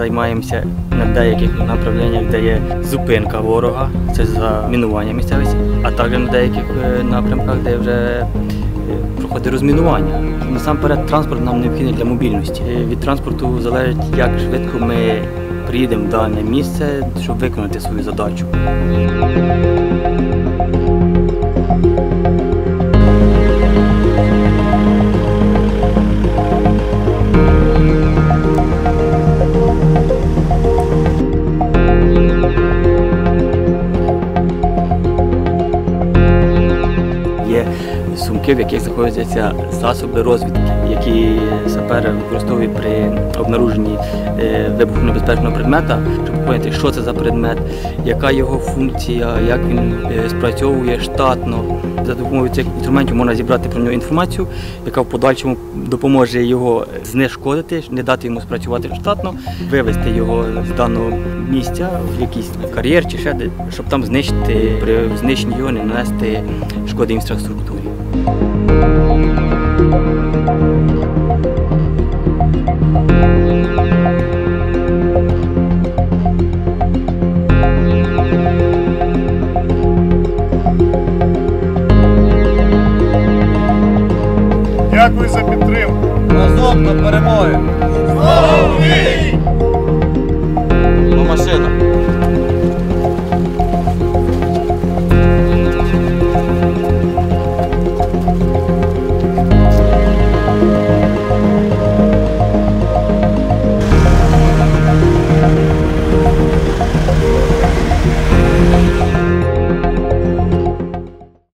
займаємося на деяких направленнях, де є зупинка ворога, це за мінування місцевості, а також на деяких е, напрямках, де вже е, проходить розмінування. Насамперед, транспорт нам необхідний для мобільності. Е, Від транспорту залежить, як швидко ми приїдемо в дане місце, щоб виконати свою задачу. Сумки, в яких знаходяться засоби розвідки, які сапер використовує при обнаруженні е, вибухонебезпечного предмета, щоб поняти, що це за предмет, яка його функція, як він е, спрацьовує штатно. За допомогою цих інструментів можна зібрати про нього інформацію, яка в подальшому допоможе його знешкодити, не дати йому спрацювати штатно, вивести його з даного місця в якийсь кар'єр чи ще щоб там знищити при знищенні його не нанести шкоди інфраструктурі. Дякую за підтримку. Разом до перемоги! Слава Україні! До машина!